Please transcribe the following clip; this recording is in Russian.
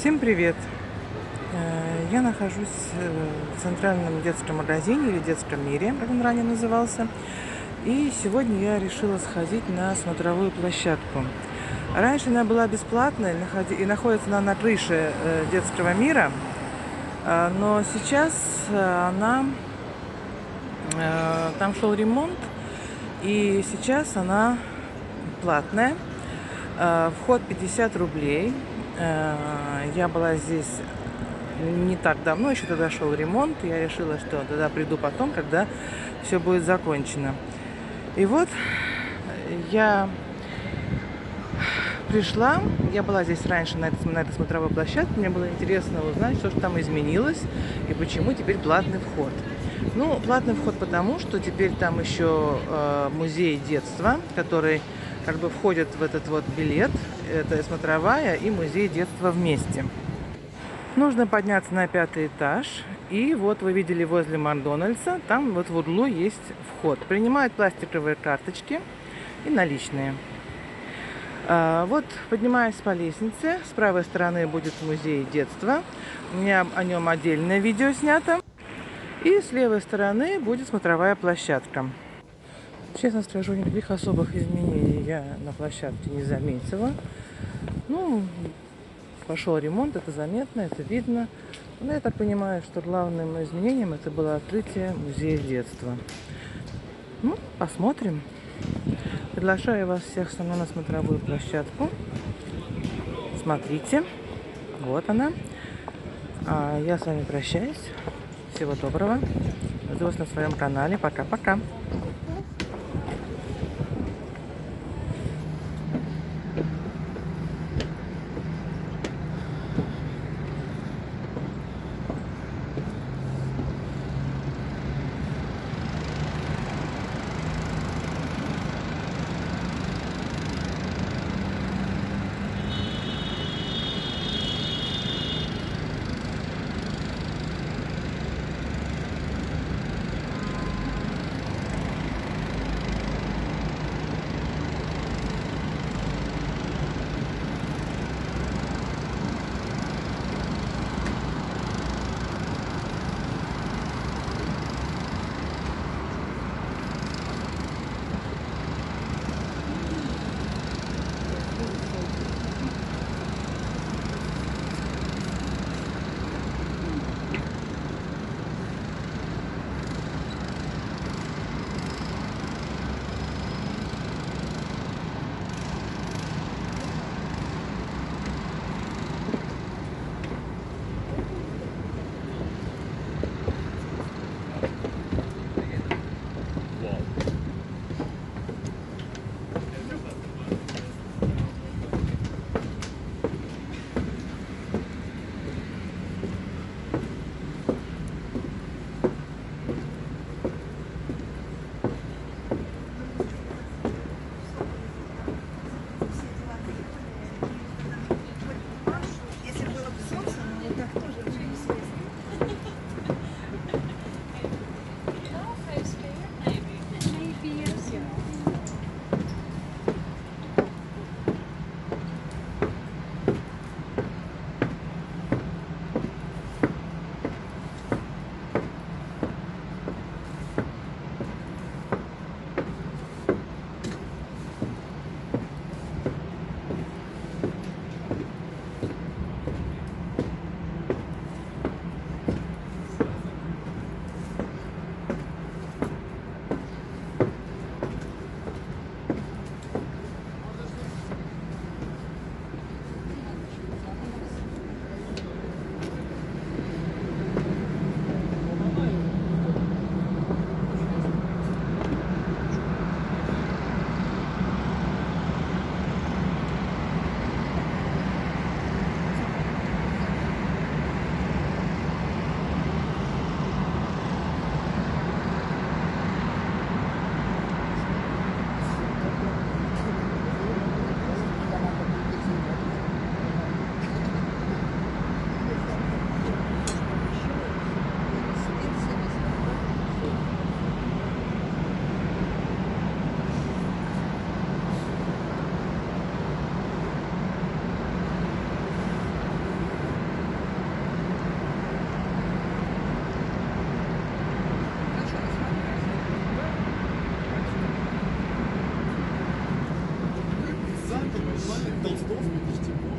Всем привет! Э, Я нахожусь э, в центральном детском магазине или детском мире, как он ранее назывался. И сегодня я решила сходить на смотровую площадку. Раньше она была бесплатной и находится она на крыше э, детского мира, но сейчас она там шел ремонт, и сейчас она платная. Вход 50 рублей. Э, Я была здесь не так давно, еще тогда шел ремонт. Я решила, что тогда приду потом, когда все будет закончено. И вот я пришла, я была здесь раньше на этой, на этой смотровой площадке, мне было интересно узнать, что же там изменилось и почему теперь платный вход. Ну, платный вход потому, что теперь там еще э, музей детства, который как бы входит в этот вот билет. Это смотровая и музей детства вместе. Нужно подняться на пятый этаж. И вот вы видели возле Макдональдса, там вот в углу есть вход. Принимают пластиковые карточки и наличные. А, Вот, поднимаясь по лестнице, с правой стороны будет музей детства. У меня о нем отдельное видео снято. И с левой стороны будет смотровая площадка. Честно скажу, никаких особых изменений я на площадке не заметила. Ну, пошел ремонт, это заметно, это видно. Но я так понимаю, что главным изменением это было открытие музея детства. Ну, посмотрим. Приглашаю вас всех со мной на смотровую площадку. Смотрите. Вот она. А я с вами прощаюсь. Всего доброго. Жду вас на своем канале. Пока-пока. Толстовский, Толстяков.